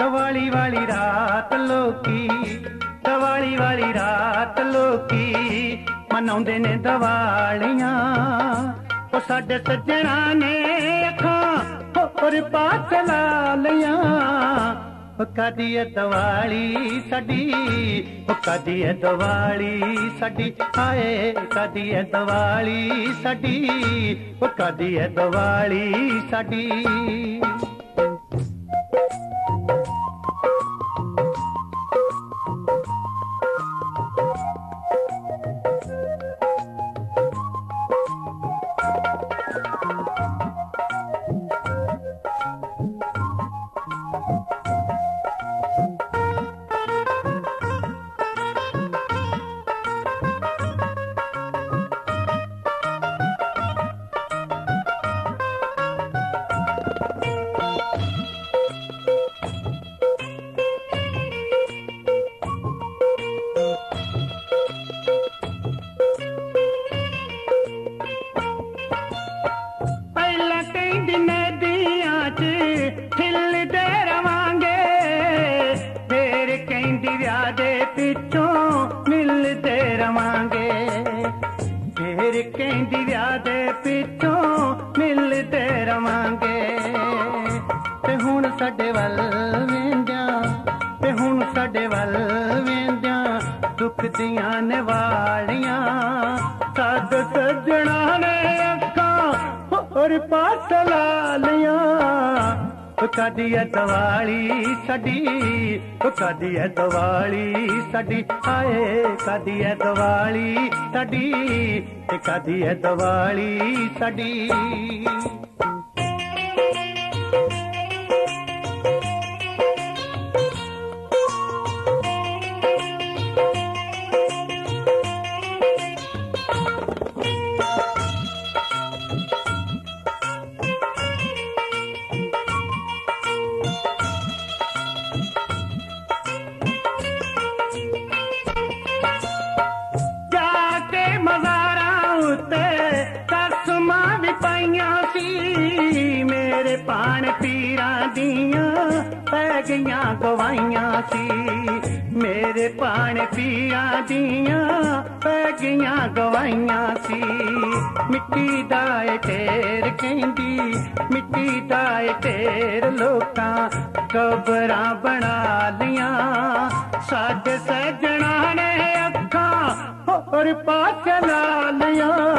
दवाली वाली रात लोकी, दवाली वाली रात लोकी, मनाउंदे ने दवालियाँ। ओ साडे सजना ने अखां पास ला लियाँ। कदी है दिवाली साडी कदी है दिवाली साडी आए कदी है दिवाली साडी कदी है दिवाली साडी। 'ਚ ਖਿਲਦੇ ਰਵਾਂਗੇ। ਫੇਰ ਕਹਿੰਦੀ ਵਿਆਹ ਦੇ ਪਿੱਛੋਂ ਮਿਲਦੇ ਰਵਾਂਗੇ। ਫੇਰ ਕਹਿੰਦੀ ਵਿਆਹ ਦੇ ਪਿੱਛੋਂ ਮਿਲਦੇ ਰਵਾਂਗੇ। ਤੇ ਹੁਣ ਸਾਡੇ ਵੱਲ ਵੇਂਦਿਆਂ, ਤੇ ਹੁਣ ਸਾਡੇ ਵੱਲ ਵੇਂਦਿਆਂ ਦੁੱਖ ਦੀਆਂ ਨੇ ਵਾਲੀਆਂ ਸੱਦ ਸੱਜਣਾ ਨੇ ਅੱਖਾਂ ਹੋਰ ਪਾਸ ਲਾ ਲੀਆਂ ਕਦੀ ਐ ਦੀਵਾਲੀ ਸਾਡੀ? ਉਹ ਕਦੀ ਐ ਦੀਵਾਲੀ ਸਾਡੀ? ਆਏ ਕਦੀ ਐ ਦੀਵਾਲੀ ਸਾਡੀ? ਤੇ ਕਦੀ ਐ ਦੀਵਾਲੀ ਸਾਡੀ? ਸੀ ਮੇਰੇ ਪਾਣ ਪੀਰਾਂ ਦੀਆਂ ਪੈ ਗਈਆਂ ਗਵਾਈਆਂ ਸੀ ਮੇਰੇ ਪਾਣ ਪੀਰਾਂ ਦੀਆਂ ਪੈ ਗਈਆਂ ਗਵਾਈਆਂ ਸੀ ਮਿੱਟੀ ਦਾ ਏ ਢੇਰ ਕਹਿੰਦੀ ਮਿੱਟੀ ਦਾ ਏ ਢੇਰ ਲੋਕਾਂ ਕਬਰਾਂ ਬਣਾ ਲੀਆਂ ਸਾਡੇ ਸੱਜਣਾ ਨੇ ਅੱਖਾਂ ਹੋਰ ਪਾਸ ਲਾ ਲੀਆਂ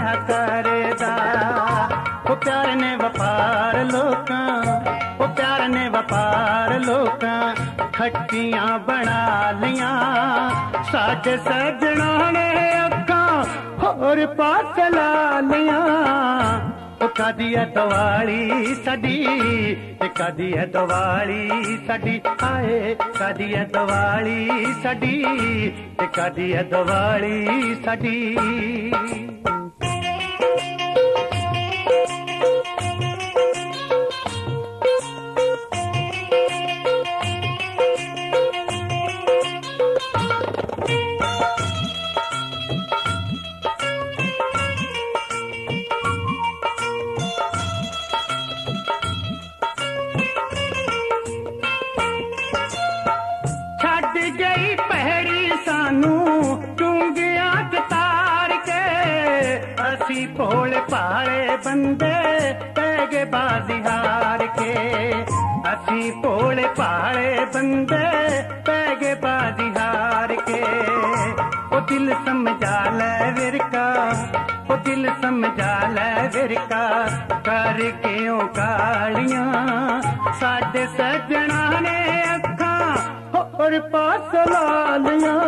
हकारे दा ओ प्यार ने वपार लोका, ओ प्यार ने वपार लोका, खट्टियाँ बना लिया। साडे सजना ने अखा और पास ला लिया। कादी है दवाली सड़ी कादी है दवाली सड़ी। आए कादी है दवाली सड़ी कादी है दवाली सड़ी। भोले पाड़े बंदे, पैगे बाजी हार के असी भोले पाड़े बंदे, पैगे बाजी हार के ओ दिल समझा ले विरका, ओ दिल समझा ले विरका। कर क्यों कालियाँ साडे सजना ने अखा, और पास लालियाँ।